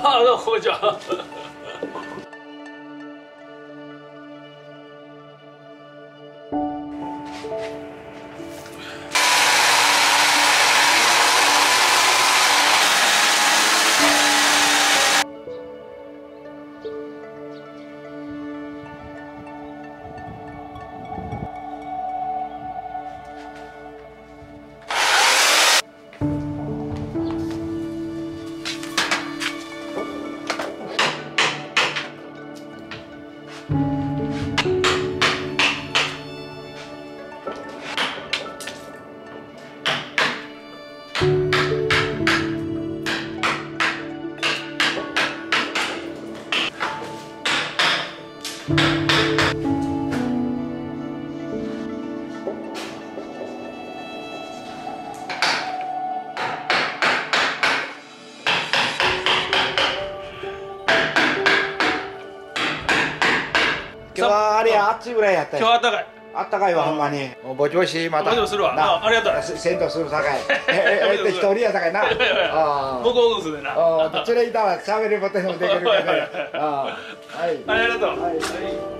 烫了个火脚今日はあれや暑いぐらいやったよ今日は暖かい。あったかいわほんまに。ぼちぼちまた。ぼちぼちするわ。なあありがとう。せせんとするさかい。ええええ一人やさかいな。いやいやいやあ僕オフでな。ああ連れいたら喋ることにもできるけどねああ。はい。ありがとう、はいはい